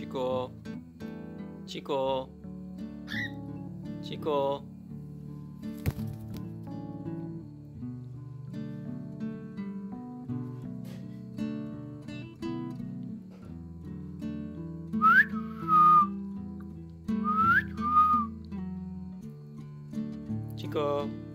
치코 치코 치코 치코